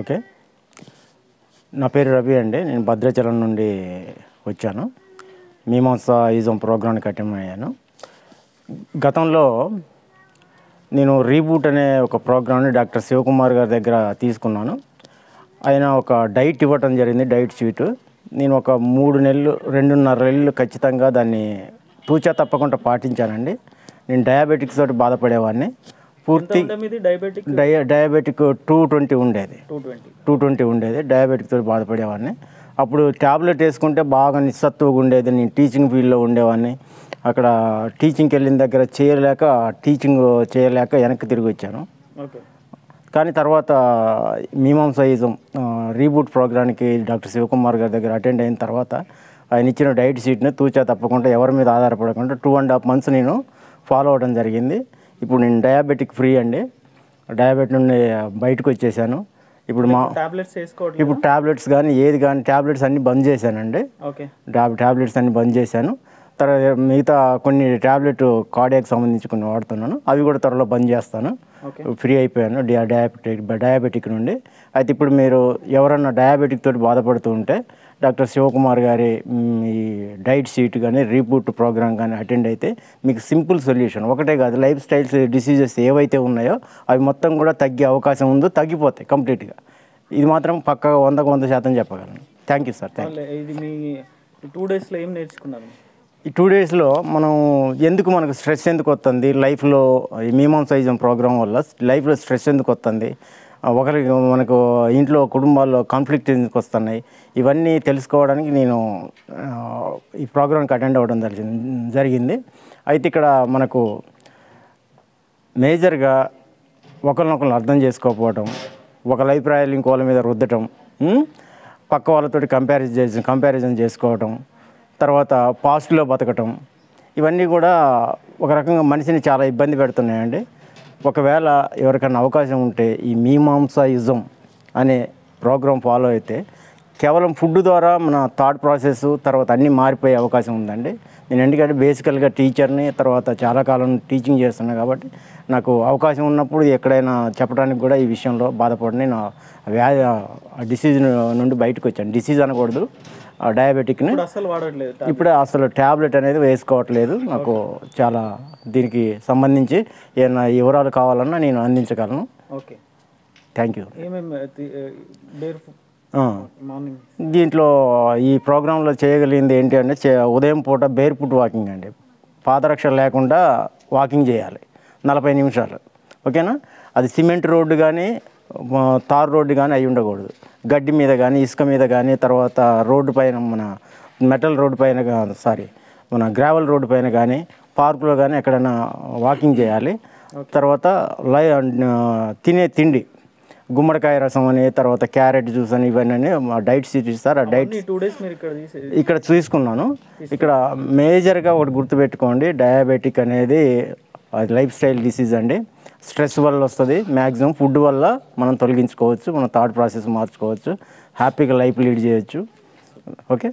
Okay. నా పేరు రవి అండి. నేను భద్రాచలం నుండి వచ్చాను. మీమాంస ఈజం ప్రోగ్రామ్కి అటెండ్ అయ్యాను గతంలో నేను రీబూట్ అనే ఒక ప్రోగ్రామ్ని డాక్టర్ శివకుమార్ గారి దగ్గర తీసుకున్నాను. ఆయన ఒక డైట్ ఇవ్వటం జరిగింది డైట్ షీట్. నేను ఒక మూడు నెలలు రెండున్నర నెలలు ఖచ్చితంగా దాన్ని తూచా తప్పకుండా పాటించానండి. నేను డయాబెటిక్స్ తోటి బాధపడేవాడిని. పూర్తి డయాబెటిక్ డయ డయాబెటిక్ టూ ట్వంటీ ఉండేది. టూ ట్వంటీ ఉండేది. డయాబెటిక్ తోటి బాధపడేవాడిని. అప్పుడు ట్యాబ్లెట్ వేసుకుంటే బాగా నిస్సత్తుగా ఉండేది. నేను టీచింగ్ ఫీల్డ్లో ఉండేవాడిని. అక్కడ టీచింగ్కి వెళ్ళిన దగ్గర చేయలేక టీచింగ్ చేయలేక వెనక్కి తిరిగి వచ్చాను. ఓకే. కానీ తర్వాత మీమాంసాయిజం రీబూట్ ప్రోగ్రామ్కి డాక్టర్ శివకుమార్ గారి దగ్గర అటెండ్ అయిన తర్వాత ఆయన ఇచ్చిన డైట్ షీట్ని తూచా తప్పకుండా ఎవరి మీద ఆధారపడకుండా టూ అండ్ హాఫ్ మంత్స్ నేను ఫాలో అవ్వడం జరిగింది. ఇప్పుడు నేను డయాబెటిక్ ఫ్రీ అండి. డయాబెట్ నుండి బయటకు వచ్చేసాను. ఇప్పుడు మా టాబ్లెట్స్ ఇప్పుడు టాబ్లెట్స్ కానీ ఏది కానీ టాబ్లెట్స్ అన్నీ బంద్ చేశానండి. ఓకే. టాబ్ టాబ్లెట్స్ అన్ని బంద్ చేశాను. తర్వాత మిగతా కొన్ని టాబ్లెట్ కార్డియాకి సంబంధించి కొన్ని వాడుతున్నాను. అవి కూడా త్వరలో బంద్ చేస్తాను. ఫ్రీ అయిపోయాను డయాబెటిక్ డయాబెటిక్ నుండి. అయితే ఇప్పుడు మీరు ఎవరన్నా డయాబెటిక్ తోటి బాధపడుతూ ఉంటే డాక్టర్ శివకుమార్ గారి ఈ డైట్ షీట్ కానీ రీబూట్ ప్రోగ్రామ్ కానీ అటెండ్ అయితే మీకు సింపుల్ సొల్యూషన్. ఒకటే కాదు లైఫ్ స్టైల్స్ డిసీజెస్ ఏవైతే ఉన్నాయో అవి మొత్తం కూడా తగ్గే అవకాశం ఉందో తగ్గిపోతాయి కంప్లీట్గా. ఇది మాత్రం పక్కగా వందకు వంద శాతం చెప్పగలను. Thank you sir. థ్యాంక్ ఇది మీ టూ డేస్లో ఏం నేర్చుకున్నారు? ఈ టూ డేస్లో మనం ఎందుకు మనకు స్ట్రెస్ ఎందుకు వస్తుంది? లైఫ్లో ఈ మీమాంసైజం ప్రోగ్రామ్ వల్ల లైఫ్లో స్ట్రెస్ ఎందుకు వస్తుంది? ఒకరికి మనకు ఇంట్లో కుటుంబాల్లో కాన్ఫ్లిక్ట్ ఎందుకు వస్తున్నాయి? ఇవన్నీ తెలుసుకోవడానికి నేను ఈ ప్రోగ్రాంకి అటెండ్ అవ్వడం జరిగింది జరిగింది. అయితే ఇక్కడ మనకు మేజర్గా ఒకరినొకరిని అర్థం చేసుకోకపోవటం ఒకళ్ళ అభిప్రాయాలు ఇంకోళ్ళ మీద రుద్దటం పక్క వాళ్ళతోటి కంపారిజన్ చేసి కంపారిజన్ చేసుకోవటం తర్వాత పాస్ట్లో బతకటం ఇవన్నీ కూడా ఒక రకంగా మనిషిని చాలా ఇబ్బంది పెడుతున్నాయండి. ఒకవేళ ఎవరికైనా అవకాశం ఉంటే ఈ మీమాంసాయుజం అనే ప్రోగ్రాం ఫాలో అయితే కేవలం ఫుడ్ ద్వారా మన థాట్ ప్రాసెస్ తర్వాత అన్నీ మారిపోయే అవకాశం ఉందండి. నేను ఎందుకంటే బేసికల్గా టీచర్ని తర్వాత చాలా కాలం టీచింగ్ చేస్తున్నా కాబట్టి నాకు అవకాశం ఉన్నప్పుడు ఎక్కడైనా చెప్పడానికి కూడా ఈ విషయంలో బాధపడి నా వ్యాధి డిసీజ్ నుండి బయటకు వచ్చాను. డిసీజ్ అనకూడదు. డయాబెటిక్ని అస్సలు వాడట్లేదు ఇప్పుడే అసలు ట్యాబ్లెట్ అనేది వేసుకోవట్లేదు. నాకు చాలా దీనికి సంబంధించి ఏమైనా వివరాలు కావాలన్నా నేను అందించగలను. ఓకే. థ్యాంక్ యూ దీంట్లో ఈ ప్రోగ్రాంలో చేయగలిగింది ఏంటి అంటే ఉదయం పూట బేర్ ఫుట్ వాకింగ్ అండి. పాదరక్ష లేకుండా వాకింగ్ చేయాలి. నలభై నిమిషాలు. ఓకేనా? అది సిమెంట్ రోడ్డు కానీ తార్ రోడ్డు కానీ అయి ఉండకూడదు. గడ్డి మీద కానీ ఇసుక మీద కానీ తర్వాత రోడ్డు పైన మన మెటల్ రోడ్డు పైన సారీ మన గ్రావెల్ రోడ్డు పైన కానీ పార్కులో కానీ ఎక్కడైనా వాకింగ్ చేయాలి. తర్వాత లై తినే తిండి. గుమ్మడికాయ రసం అని తర్వాత క్యారెట్ జ్యూస్ అని ఇవన్నీ మా డైట్ షీట్ ఇస్తారు ఆ డైట్ టూ డేస్ మీరు ఇక్కడ చూసుకున్నాను. ఇక్కడ మేజర్గా ఒకటి గుర్తుపెట్టుకోండి డయాబెటిక్ అనేది అది లైఫ్ స్టైల్ డిసీజ్ అండి. స్ట్రెస్ వల్ల వస్తుంది మ్యాక్సిమం ఫుడ్ వల్ల మనం తొలగించుకోవచ్చు మన థాట్ ప్రాసెస్ మార్చుకోవచ్చు హ్యాపీగా లైఫ్ లీడ్ చేయొచ్చు. ఓకే?